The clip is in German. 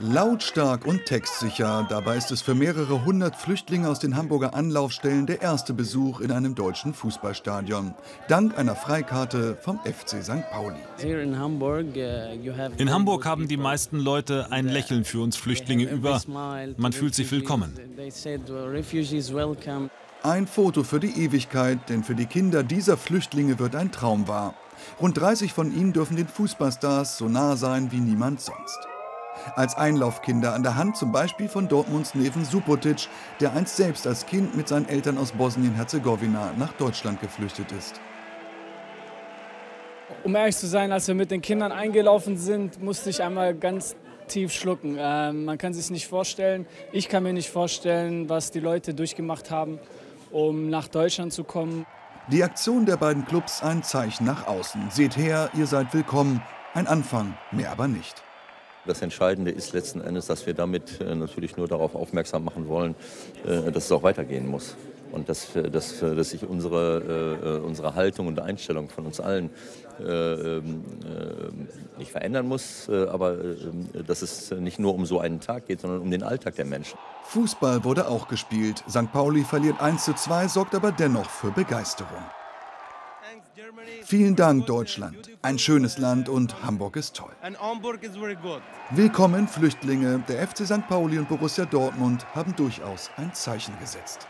Lautstark und textsicher, dabei ist es für mehrere hundert Flüchtlinge aus den Hamburger Anlaufstellen der erste Besuch in einem deutschen Fußballstadion. Dank einer Freikarte vom FC St. Pauli. In Hamburg haben die meisten Leute ein Lächeln für uns Flüchtlinge über. Man fühlt sich willkommen. Ein Foto für die Ewigkeit, denn für die Kinder dieser Flüchtlinge wird ein Traum wahr. Rund 30 von ihnen dürfen den Fußballstars so nah sein wie niemand sonst als Einlaufkinder an der Hand zum Beispiel von Dortmunds Neven Subotic, der einst selbst als Kind mit seinen Eltern aus Bosnien-Herzegowina nach Deutschland geflüchtet ist. Um ehrlich zu sein, als wir mit den Kindern eingelaufen sind, musste ich einmal ganz tief schlucken. Ähm, man kann sich nicht vorstellen, ich kann mir nicht vorstellen, was die Leute durchgemacht haben, um nach Deutschland zu kommen. Die Aktion der beiden Clubs ein Zeichen nach außen. Seht her, ihr seid willkommen. Ein Anfang, mehr aber nicht. Das Entscheidende ist letzten Endes, dass wir damit äh, natürlich nur darauf aufmerksam machen wollen, äh, dass es auch weitergehen muss. Und dass, äh, dass, dass sich unsere, unsere Haltung und Einstellung von uns allen ähm, nicht verändern muss, aber dass es nicht nur um so einen Tag geht, sondern um den Alltag der Menschen. Fußball wurde auch gespielt. St. Pauli verliert 1 zu 2, sorgt aber dennoch für Begeisterung. Vielen Dank, Deutschland. Ein schönes Land und Hamburg ist toll. Willkommen, Flüchtlinge. Der FC St. Pauli und Borussia Dortmund haben durchaus ein Zeichen gesetzt.